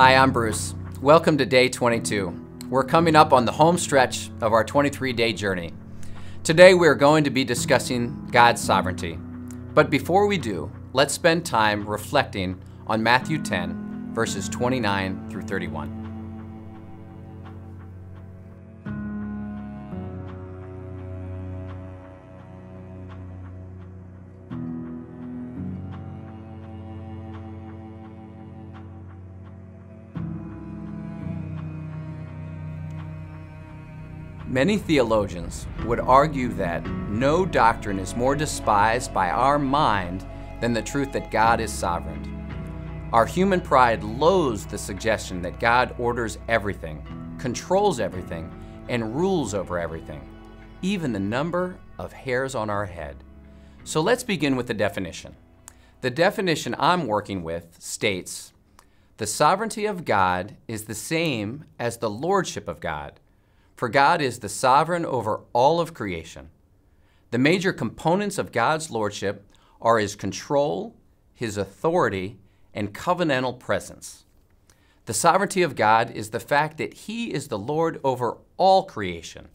Hi, I'm Bruce. Welcome to day 22. We're coming up on the home stretch of our 23 day journey. Today we're going to be discussing God's sovereignty. But before we do, let's spend time reflecting on Matthew 10, verses 29 through 31. Many theologians would argue that no doctrine is more despised by our mind than the truth that God is sovereign. Our human pride loathes the suggestion that God orders everything, controls everything, and rules over everything, even the number of hairs on our head. So let's begin with the definition. The definition I'm working with states the sovereignty of God is the same as the lordship of God for God is the sovereign over all of creation. The major components of God's lordship are his control, his authority, and covenantal presence. The sovereignty of God is the fact that he is the Lord over all creation.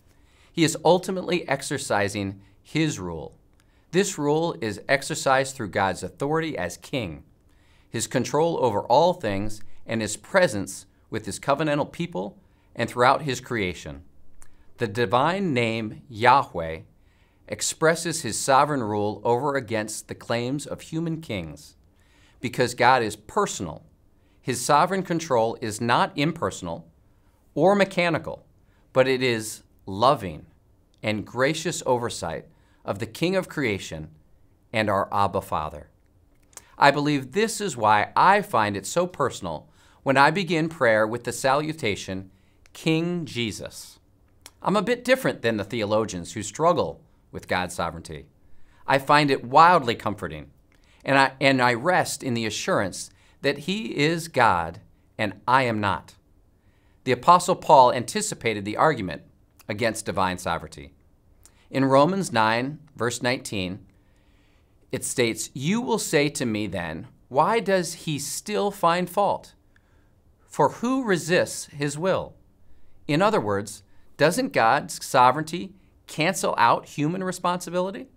He is ultimately exercising his rule. This rule is exercised through God's authority as king, his control over all things, and his presence with his covenantal people and throughout his creation. The divine name Yahweh expresses his sovereign rule over against the claims of human kings. Because God is personal, his sovereign control is not impersonal or mechanical, but it is loving and gracious oversight of the King of creation and our Abba Father. I believe this is why I find it so personal when I begin prayer with the salutation, King Jesus. I'm a bit different than the theologians who struggle with God's sovereignty. I find it wildly comforting, and I, and I rest in the assurance that He is God and I am not. The Apostle Paul anticipated the argument against divine sovereignty. In Romans 9, verse 19, it states, You will say to me then, Why does he still find fault? For who resists his will? In other words, doesn't God's sovereignty cancel out human responsibility?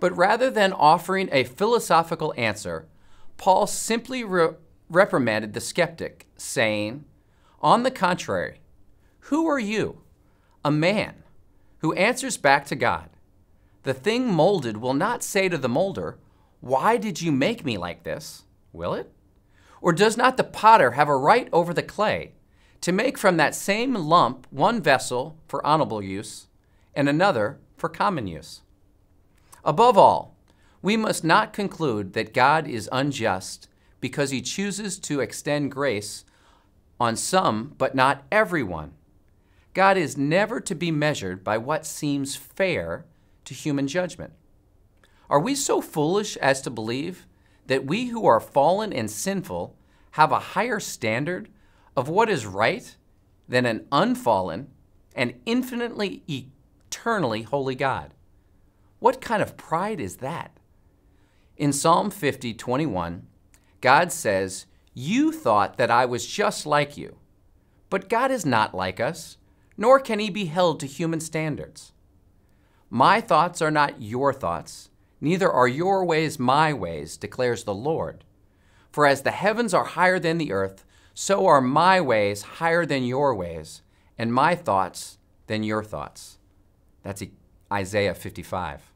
But rather than offering a philosophical answer, Paul simply re- reprimanded the skeptic, saying, On the contrary, who are you, a man, who answers back to God? The thing molded will not say to the molder, Why did you make me like this? Will it? Or does not the potter have a right over the clay to make from that same lump one vessel for honorable use and another for common use. Above all, we must not conclude that God is unjust because he chooses to extend grace on some but not everyone. God is never to be measured by what seems fair to human judgment. Are we so foolish as to believe that we who are fallen and sinful have a higher standard of what is right than an unfallen and infinitely, eternally holy God. What kind of pride is that? In Psalm 50, 21, God says, You thought that I was just like you. But God is not like us, nor can he be held to human standards. My thoughts are not your thoughts, neither are your ways my ways, declares the Lord. For as the heavens are higher than the earth, so are my ways higher than your ways, and my thoughts than your thoughts. That's Isaiah 55.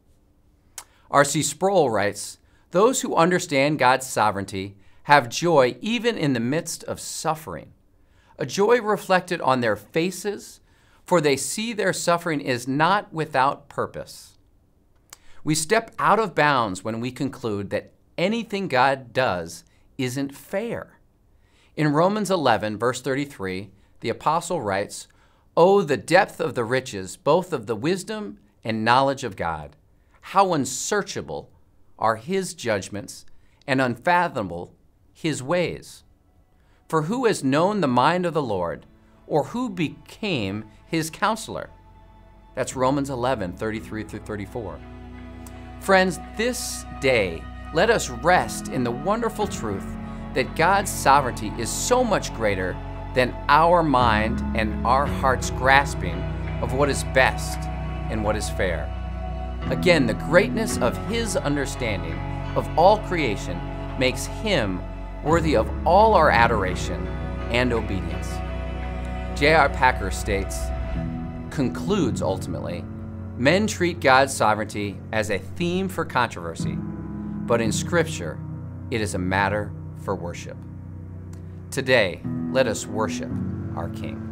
R.C. Sproul writes Those who understand God's sovereignty have joy even in the midst of suffering, a joy reflected on their faces, for they see their suffering is not without purpose. We step out of bounds when we conclude that anything God does isn't fair. In Romans 11, verse 33, the apostle writes, Oh, the depth of the riches, both of the wisdom and knowledge of God! How unsearchable are his judgments and unfathomable his ways! For who has known the mind of the Lord, or who became his counselor? That's Romans 11, 33 through 34. Friends, this day, let us rest in the wonderful truth that God's sovereignty is so much greater than our mind and our heart's grasping of what is best and what is fair. Again, the greatness of His understanding of all creation makes Him worthy of all our adoration and obedience. J.R. Packer states, concludes ultimately, men treat God's sovereignty as a theme for controversy, but in Scripture, it is a matter for worship. Today, let us worship our King.